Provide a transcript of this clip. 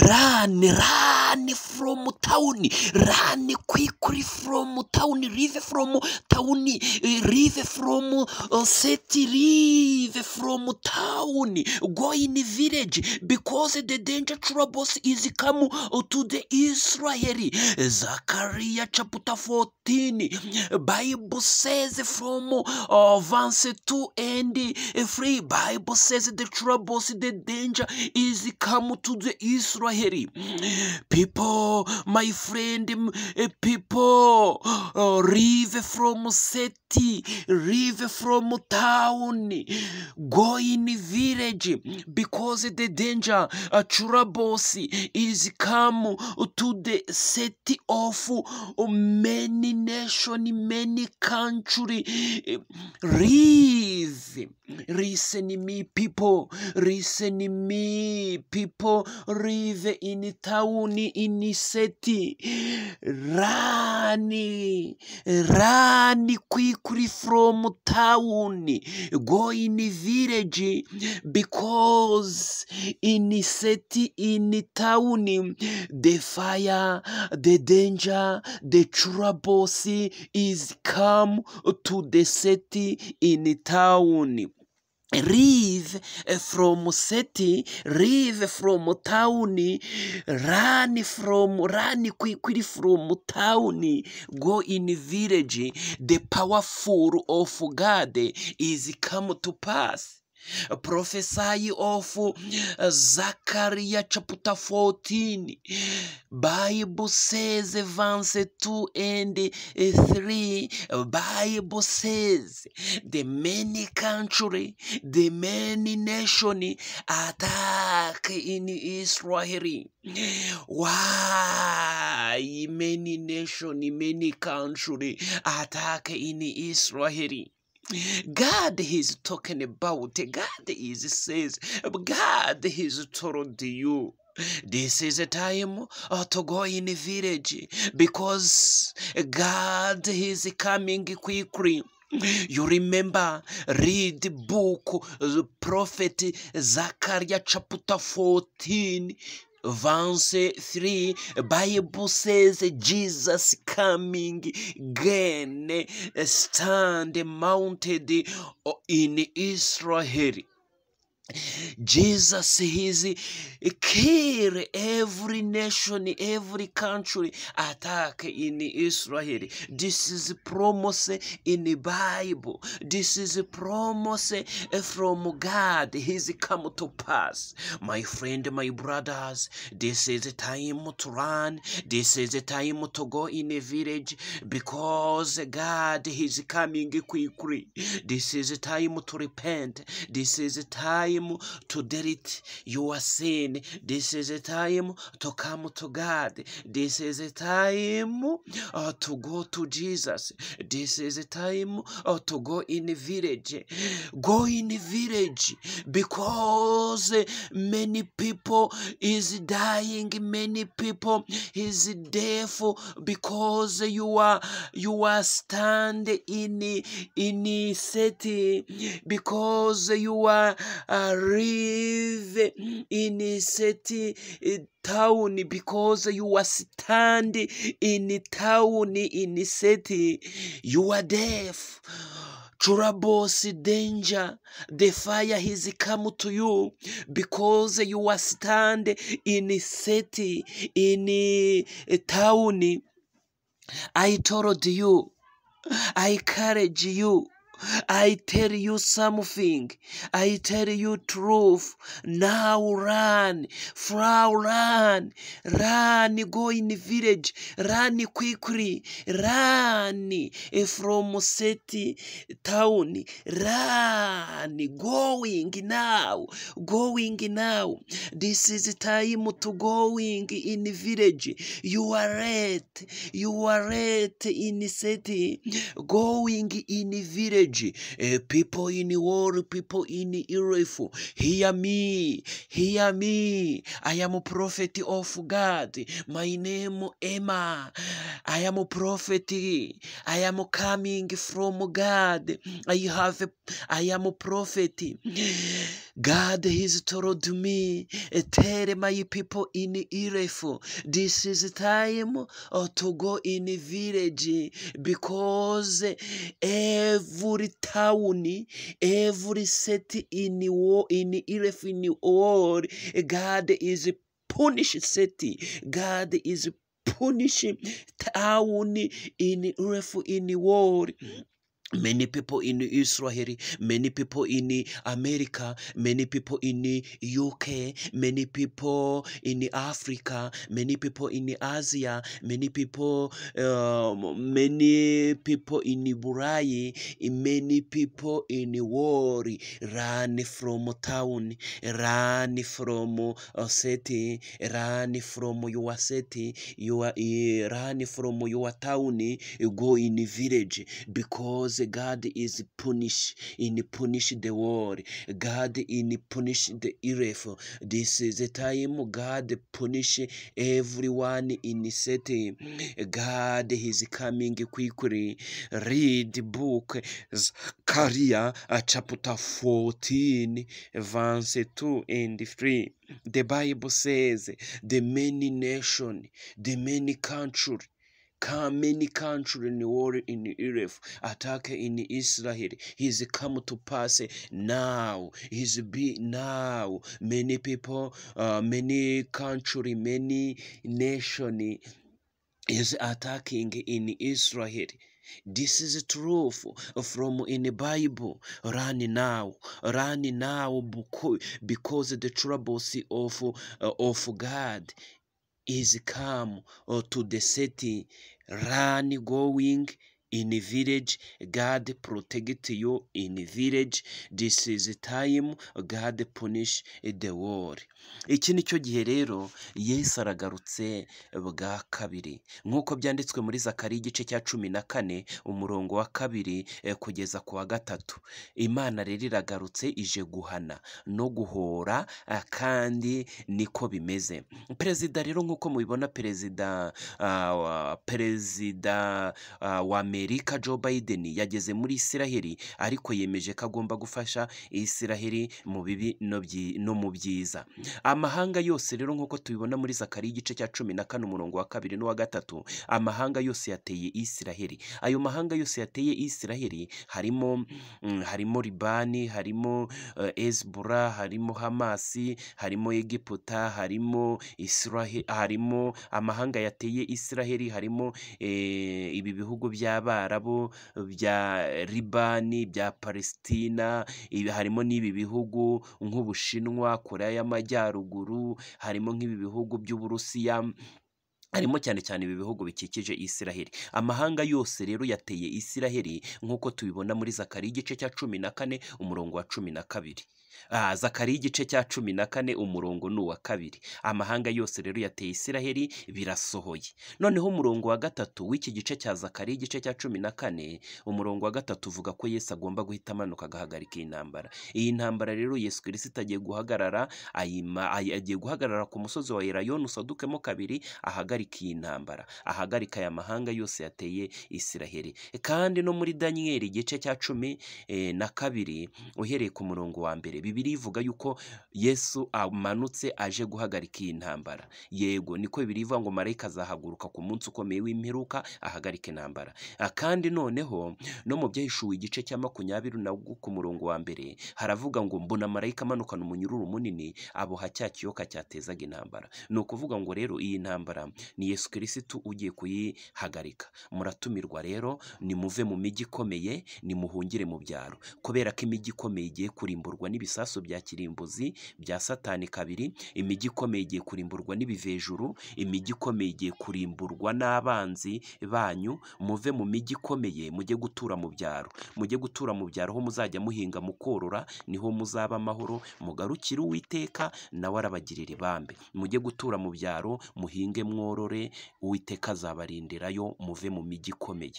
run run from town run quickly from town leave from town leave from uh, city leave from town go in the village because the danger troubles is come to the israel. Zechariah chapter 14 bible says from uh, verse 2 and uh, 3 bible says the troubles the danger is come to the israel people my friend uh, people. Uh, live from city live from town. Go in village because the danger uh, troubles is come to the city of many nation many country. Live listen me people listen me people live in town in city run run quickly from town. Go in the village because in city in town. The fire the danger the troubles is come to the city in town Leave eh, from city, leave from town, run from run quickly from town, go in village. The powerful of God is come to pass. Prophesy of Zechariah chapter 14. Bible says verse 2 and uh, 3. Bible says the many country, the many nation attack in Israel. Why many nation, many country attack in Israel? God is talking about. God is says. God is told you. This is a time uh, to go in a village because God is coming quickly. You remember, read the book, the prophet Zechariah chapter 14, verse 3 bible says jesus coming again stand mounted in israel Jesus is kill every nation, every country attack in Israel. This is a promise in the Bible. This is a promise from God. He's come to pass. My friend, my brothers, this is a time to run. This is a time to go in a village because God is coming quickly. This is a time to repent. This is a time to delete your sin. This is a time to come to God. This is a time uh, to go to Jesus. This is a time uh, to go in a village. Go in village because many people is dying. Many people is deaf because you are you are stand in in city because you are uh, live in a city uh, town because you are stand in a town in a city. You are deaf. Troubles danger. The fire has come to you because you are stand in a city in a town. I told you i encourage you I tell you something. I tell you truth. Now run. Flow run. Run. Go in the village. Run quickly. Run from city town. Run. Going now. Going now. This is time to going in the village. You are late. You are late in the city. Going in the village. Uh, people in the world, people in Europe, hear me, hear me. I am a prophet of God. My name is Emma. I am a prophet. I am coming from God. I have, a, I am a prophet. God has told me, tell my people in Irefu, this is time to go in the village because every town, every city in the war, in Irefu, in world, God is punish city. God is punishing town in Irefu, in the world. Many people in Israel, many people in America, many people in UK, many people in Africa, many people in Asia, many people, um, many people in Burai, many people in world run from town, run from a city, run from your city, your uh, run from your town, you go in village because God is punish in punish the world. God in punish the evil. This is the time God punish everyone in the city. God is coming quickly. Read the book Zechariah uh, chapter 14 verse 2 and 3. The Bible says the many nation, the many country many country in the world in Europe attack in Israel. He's come to pass now. He's be now. Many people uh, many country many nation is attacking in Israel. This is truth from in the Bible. Run now, run now, because the troubles of uh, of God. Is come uh, to the city. Run going in a village. God protect you in a village. This is the time God punish the world. Iki ni cyo gihe rero Yesu aragarutse bwa kabiri nk'uko byanditswe muri Zakariya igice cya cumi na kane umurongo wa kabiri eh, kugeza ku wa gatatu Imana rero iragarutse ije guhana no guhora ah, kandi niko bimeze perezida rero nk'uko mubibona perezida perezida wa Amerika Joe Biden yageze muri Isiraheli ariko yemeje ko agomba gufasha Isiraheli mu bibi no mu byiza. Amahanga yose rero nk'uko tubibona muri Zakariya igice cya cumi na kane umurongo wa kabiri n'uwa gatatu amahanga yose yateye Isiraheli ayo mahanga yose yateye Isiraheli harimo mm, harimo Libani harimo eh, Hezbollah harimo Hamasi harimo Egiputa harimo Israel harimo amahanga yateye Isiraheli harimo eh, ibi bihugu by'Abarabu bya Libani bya Palestina ibi harimo n'ibi bihugu nk'Ubushinwa Korea y'Amajyaruguru harimo nk'ibi bihugu by'Uburusiya harimo cyane cyane ibi bihugu bikikije Isiraheli amahanga yose rero yateye Isiraheli nk'uko tubibona muri Zakariya igice cya cumi na kane umurongo wa cumi na kabiri. Zakariya igice cya cumi na kane umurongo ni uwa kabiri. Amahanga yose rero yateye Isiraheli birasohoye. Noneho umurongo wa gatatu w'iki gice cya Zakariya igice cya cumi na kane umurongo wa gatatu uvuga ko Yesu agomba guhita amanuka agahagarika iyi ntambara iyi ntambara rero Yesu Kirisito agiye guhagarara ayima ay- agiye guhagarara ku musozi wa Elayono usadukemo kabiri ahagarika iyi ntambara. Ahagarika aya mahanga yose yateye Isiraheli. Kandi no muri Daniyeli igice cya cumi eh, na kabiri uhereye ku murongo wa mbere bibiri ivuga yuko Yesu amanutse aje guhagarika iyi ntambara. Yego niko bibiri ivuga ngo marayika azahaguruka ku munsi ukomeye w'imperuka ahagarika intambara. Ah, kandi noneho no mu byahishuwe igice cya makumyabiri na ku murongo wa mbere haravuga ngo mbona marayika amanukana umunyururu munini aboha cya kiyoka cyatezaga intambara. Ni ukuvuga ngo rero iyi ntambara ni Yesu Kirisitu ugiye kuyihagarika. Muratumirwa rero nimuve mu mijyi ikomeye nimuhungire mu byaro. Kubera ko imijyi ikomeye igiye kurimburwa n'ibisasu bya kirimbuzi bya satani kabiri imijyi ikomeye igiye kurimburwa n'ibivejuru imijyi ikomeye igiye kurimburwa n'abanzi banyu muve mu mijyi ikomeye mujye gutura mu byaro. Mujye gutura mu byaro aho muzajya muhinga mukorora ni ho muzaba amahoro mugarukire uwiteka nawe arabagirira ibambe. Mujye gutura mu byaro muhinge mworore uwiteka azabarindirayo muve mu mijyi ikomeye.